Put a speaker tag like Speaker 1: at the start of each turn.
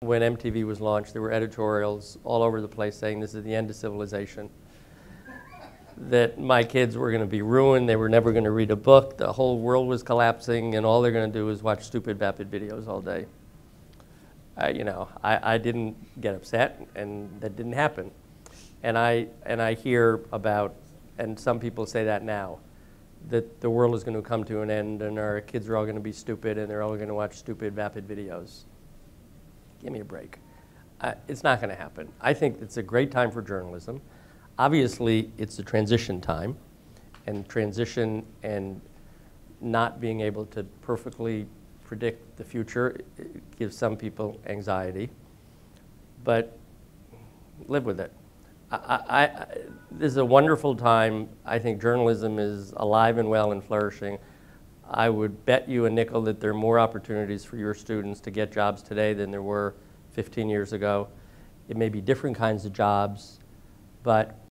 Speaker 1: when MTV was launched, there were editorials all over the place saying this is the end of civilization. that my kids were going to be ruined, they were never going to read a book, the whole world was collapsing, and all they're going to do is watch stupid, vapid videos all day. I, you know, I, I didn't get upset, and that didn't happen. And I, and I hear about, and some people say that now, that the world is going to come to an end and our kids are all going to be stupid and they're all going to watch stupid, vapid videos. Give me a break. Uh, it's not going to happen. I think it's a great time for journalism. Obviously, it's a transition time, and transition and not being able to perfectly predict the future gives some people anxiety. But live with it. I, I, this is a wonderful time. I think journalism is alive and well and flourishing. I would bet you a nickel that there are more opportunities for your students to get jobs today than there were 15 years ago. It may be different kinds of jobs, but